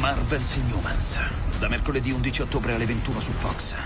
Marvel's Inhumans. Da mercoledì 11 ottobre alle 21 su Fox.